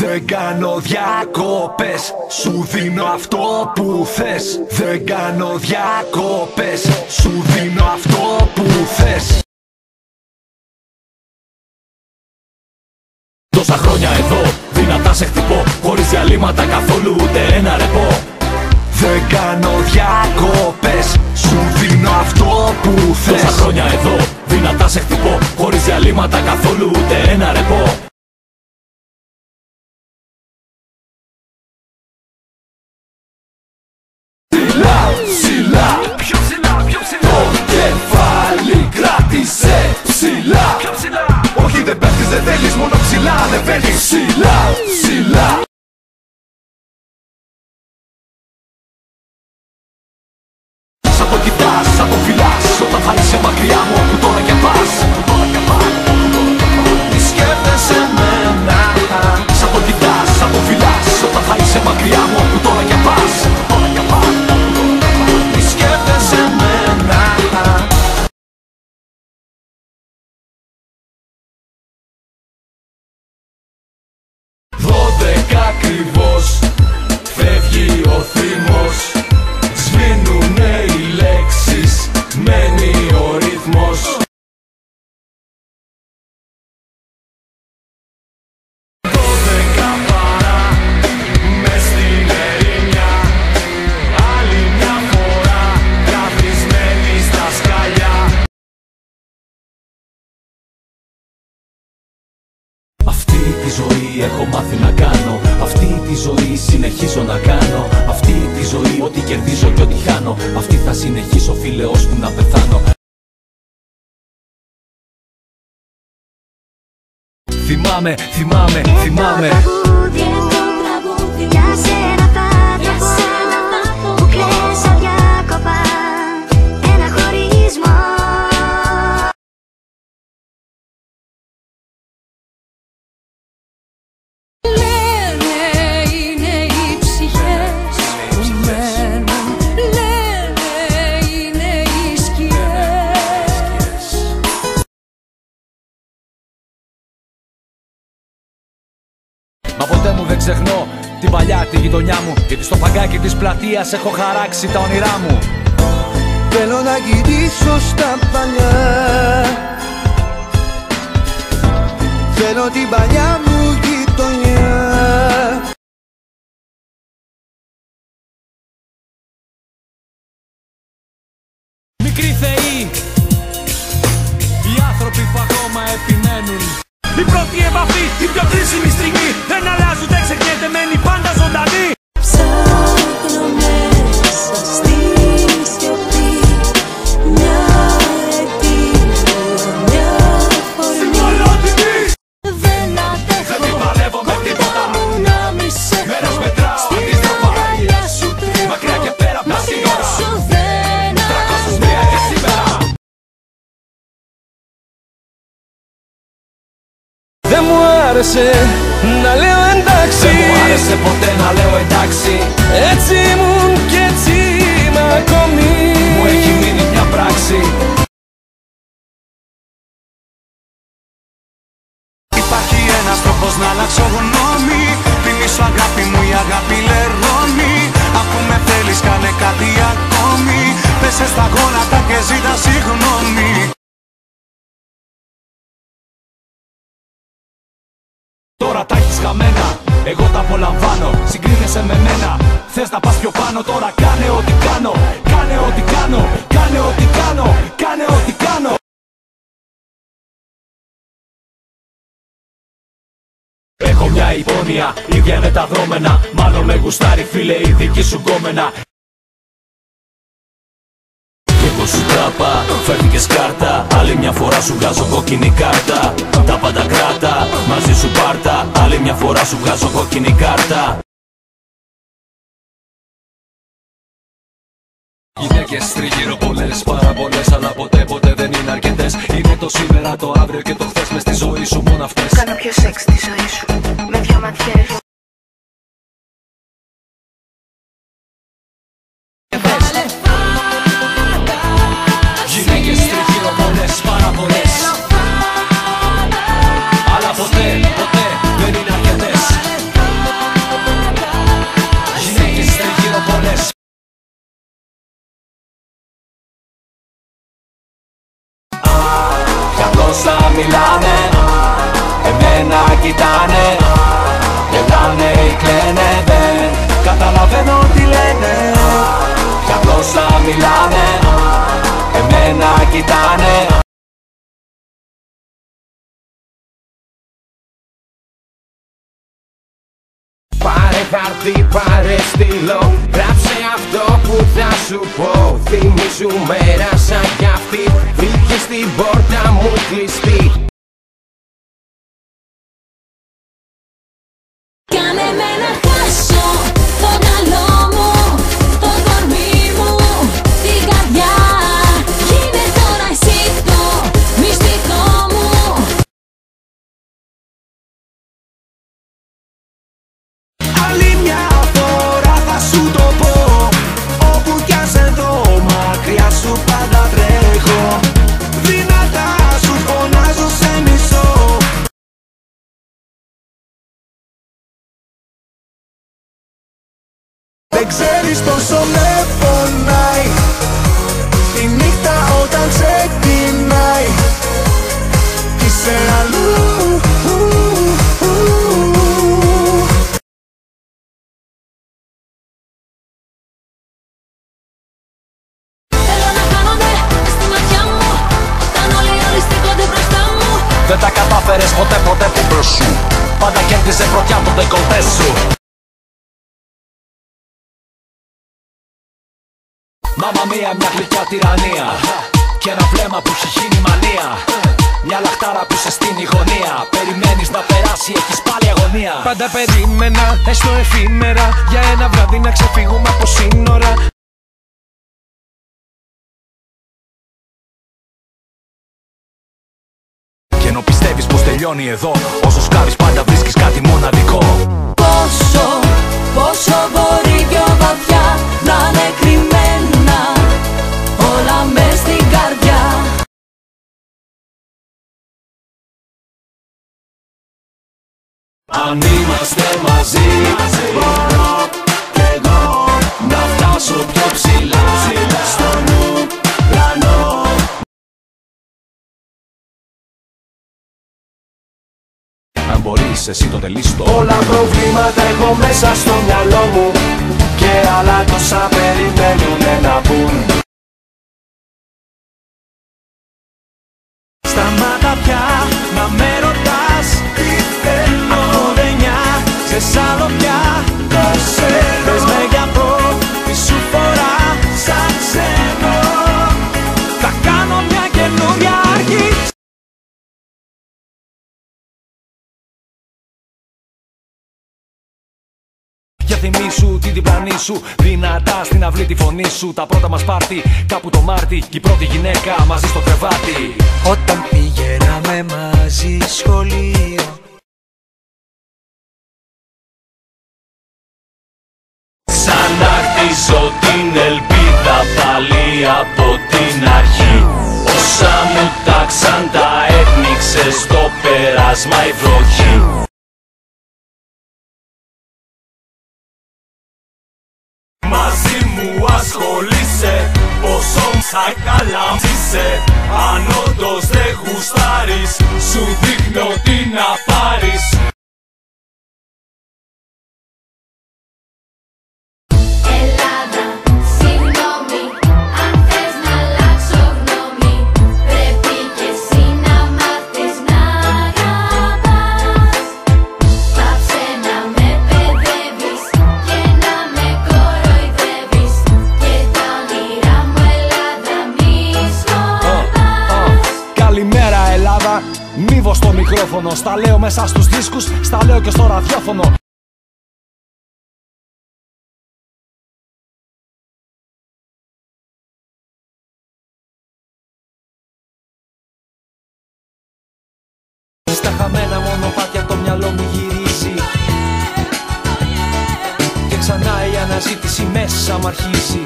Δεν κάνω διακόπες Σου δίνω αυτό που θες. Δεν κάνω διακόπες Σου δίνω αυτό που θες. Τόσα χρόνια εδώ, δυνατά σε χτυπώ. Χωρίς διαλύματα καθόλου ούτε ένα ρεπό. Δεν κάνω διακόπες Σου δίνω αυτό που θες. Τόσα χρόνια εδώ, δυνατά σε χτυπώ. Χωρίς διαλύματα καθόλου ούτε ένα ρεπό ζωή έχω μάθει να κάνω. Αυτή τη ζωή συνεχίζω να κάνω. Αυτή τη ζωή ό,τι κερδίζω και ό,τι χάνω. Αυτή θα συνεχίσω φίλε ώσπου να πεθάνω. Θυμάμαι, θυμάμαι, θυμάμαι. Τραγούδι, το τραγούδι Για σένα Μα ποτέ μου δεν ξεχνώ την παλιά τη γειτονιά μου. Γιατί στο παγκάκι της πλατείας έχω χαράξει τα όνειρά μου. Θέλω να γυρίσω στα παλιά. Θέλω την παλιά μου γειτονιά. Μικροί θεοί Οι άνθρωποι που ακόμα επιμένουν Η πρώτη επαφή, η πιο κρίσιμη στιγμή. Δεν αλλάζουν, δεν ξεχνιέται, μένει πάντα ζωντανή Ψάχνω μέσα στη Δεν μου άρεσε να λέω εντάξει. Δεν μου άρεσε ποτέ να λέω εντάξει. Έτσι ήμουν και έτσι είμαι ακόμη. Μου έχει μείνει μια πράξη. Υπάρχει ένας τρόπος να αλλάξω γνώμη. Θυμήσου αγάπη μου η αγάπη λερώνει. Αφού με θέλεις κάνε κάτι ακόμη. Πέσε στα γόνατα και ζήτα συγγνώμη Τώρα τα έχεις χαμένα, εγώ τα απολαμβάνω. Συγκρίνεσαι με μένα, θες να πας πιο πάνω. Τώρα κάνε ό,τι κάνω, κάνε ό,τι κάνω. Κάνε ό,τι κάνω, κάνε ό,τι κάνω. Έχω μια υπόνοια, ίδια είναι τα δρόμενα. Μάλλον με γουστάρει φίλε η δική σου γκόμενα εγώ σου τράπα, φέρνηκες κάρτα. Άλλη μια φορά σου βγάζω κόκκινη κάρτα. Τα πάντα κράτα, μαζί σου πάρτα. Άλλη μια φορά σου βγάζω κόκκινη κάρτα. Γυναίκες τριγύρω πολλές, πάρα πολλές Αλλά ποτέ ποτέ δεν είναι αρκετές. Είναι το σήμερα, το αύριο και το χθες Μες στη ζωή σου μόνο αυτές. Κάνω πιο σεξ τη ζωή σου Με δυο ματιές κοιτάνε Πάρε χαρτί, πάρε στυλό Γράψε αυτό που θα σου πω. Θυμήσου ξέρεις πόσο με Μάμα μία μια γλυκιά τυραννία. Και ένα βλέμμα που έχει γίνει μανία. Μια λαχτάρα που σε στείνει γωνία. Περιμένεις να περάσει έχεις πάλι αγωνία. Πάντα περίμενα, έστω εφήμερα Για ένα βράδυ να ξεφύγουμε από σύνορα. Και ενώ πιστεύεις πως τελειώνει εδώ Όσο σκάβεις πάντα βρίσκεις κάτι μοναδικό. Πόσο, πόσο Αν είμαστε μαζί Μπορώ κι εγώ Να φτάσω πιο ψηλά Στον ουρανό Αν μπορείς εσύ το τελείστο Πολλά προβλήματα έχω μέσα στο μυαλό μου Και άλλα τόσα περιμένουνε να πούν Σταμάτα πια να με νοιάζεσαι άλλο πια Το ξέρω Πες με για πρώτη σου φορά Σαν ξένο. Θα κάνω μια καινούρια αρχή. Για θυμίσου την διπλανή σου Δυνατά στην αυλή τη φωνή σου. Τα πρώτα μας πάρτι κάπου το Μάρτι Κι η πρώτη γυναίκα μαζί στο κρεβάτι. Όταν πηγαίναμε μαζί σχολείο Σαν να χτίσω την ελπίδα πάλι από την αρχή. Όσα μου τάξαν τα έπνιξε στο πέρασμα η βροχή. Μαζί μου ασχολείσαι Πόσο σαν καλά είσαι Αν όντως δεν γουστάρεις Σου δείχνω τι να πάρεις στο μικρόφωνο Στα λέω μέσα στους δίσκους, στα λέω και στο ραδιόφωνο. Στα χαμένα μονοπάτια το μυαλό μου γυρίζει. Και ξανά η αναζήτηση μέσα μ' αρχίζει